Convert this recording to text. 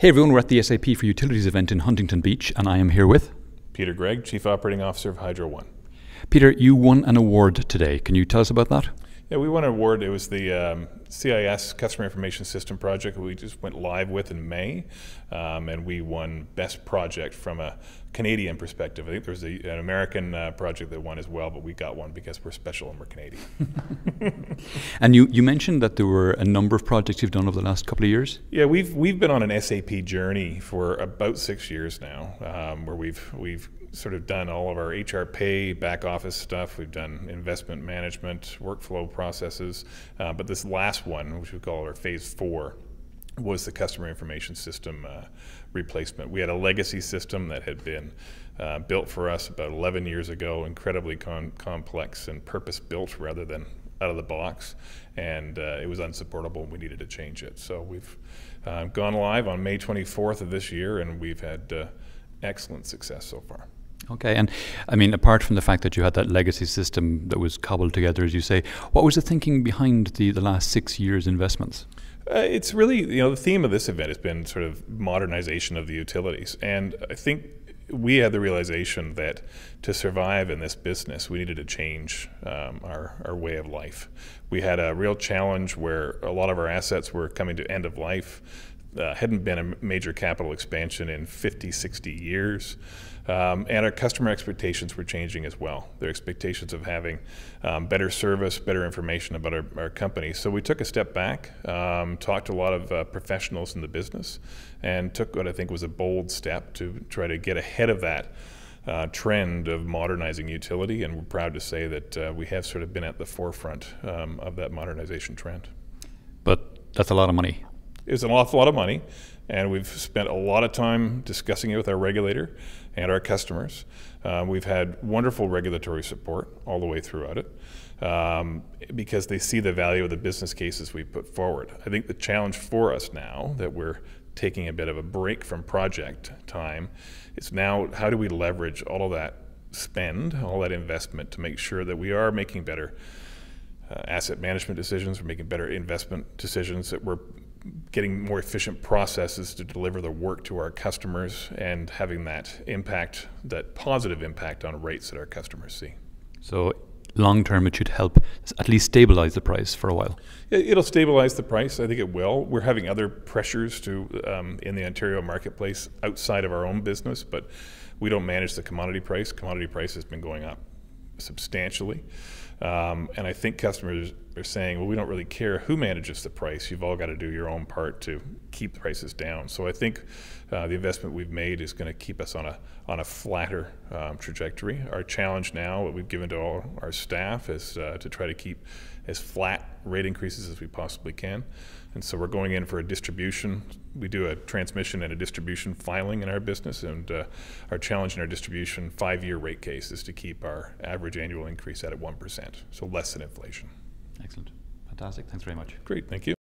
Hey everyone, we're at the SAP for Utilities event in Huntington Beach, and I am here with Peter Gregg, Chief Operating Officer of Hydro One. Peter. You won an award today. Can you tell us about that? Yeah, we won an award. It was the um, CIS Customer Information System project we just went live with in May, um, and we won Best Project from a Canadian perspective. I think there was a, an American uh, project that won as well, but we got one because we're special and we're Canadian. and you, you mentioned that there were a number of projects you've done over the last couple of years. Yeah, we've we've been on an SAP journey for about six years now, um, where we've we've sort of done all of our HR pay, back office stuff. We've done investment management, workflow processes. Uh, but this last one, which we call our phase four, was the customer information system uh, replacement. We had a legacy system that had been uh, built for us about 11 years ago, incredibly complex and purpose built rather than out of the box, and uh, it was unsupportable. We needed to change it. So we've uh, gone live on May 24th of this year, and we've had uh, excellent success so far. Okay, and I mean, apart from the fact that you had that legacy system that was cobbled together, as you say, what was the thinking behind the, the last six years' investments? Uh, it's really, you know, the theme of this event has been sort of modernization of the utilities. And I think we had the realization that to survive in this business, we needed to change um, our, our way of life. We had a real challenge where a lot of our assets were coming to end of life. Uh, hadn't been a major capital expansion in 50, 60 years. Um, and our customer expectations were changing as well. Their expectations of having um, better service, better information about our, our, company. So we took a step back, um, talked to a lot of uh, professionals in the business, and took what I think was a bold step to try to get ahead of that. Uh, trend of modernizing utility, and we're proud to say that uh, we have sort of been at the forefront um, of that modernization trend. But that's a lot of money. It's an awful lot of money, and we've spent a lot of time discussing it with our regulator and our customers. Uh, we've had wonderful regulatory support all the way throughout it um, because they see the value of the business cases we put forward. I think the challenge for us now that we're taking a bit of a break from project time is now how do we leverage all of that spend, all that investment to make sure that we are making better uh, asset management decisions, we're making better investment decisions, that we're getting more efficient processes to deliver the work to our customers and having that impact, that positive impact on rates that our customers see. So long term, it should help at least stabilize the price for a while. It'll stabilize the price. I think it will. We're having other pressures to um, in the Ontario marketplace outside of our own business, but we don't manage the commodity price. Commodity price has been going up substantially. Um, and I think customers are saying, well, we don't really care who manages the price. You've all got to do your own part to keep prices down. So I think uh, the investment we've made is going to keep us on a on a flatter um, trajectory. Our challenge now, what we've given to all our staff, is uh, to try to keep as flat rate increases as we possibly can. And so we're going in for a distribution. We do a transmission and a distribution filing in our business, and uh, our challenge in our distribution five-year rate case is to keep our average annual increase at 1%, so less than inflation. Excellent. Fantastic. Thanks very much. Great. Thank you.